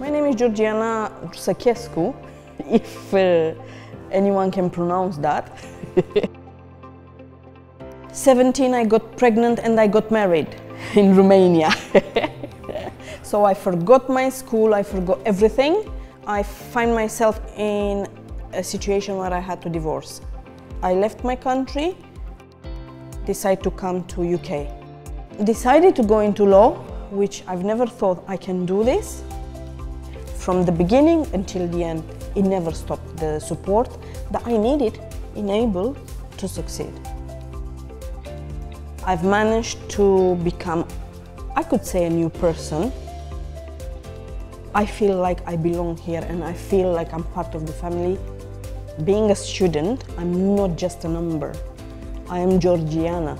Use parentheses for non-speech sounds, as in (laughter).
My name is Georgiana Rusachescu, (laughs) if uh, anyone can pronounce that. (laughs) 17, I got pregnant and I got married (laughs) in Romania. so I forgot my school, I forgot everything. I find myself in a situation where I had to divorce. I left my country, decided to come to UK. Decided to go into law, which I've never thought I can do this. From the beginning until the end, it never stopped the support that I needed in able to succeed. I've managed to become, I could say, a new person. I feel like I belong here and I feel like I'm part of the family. Being a student, I'm not just a number. I am Georgiana.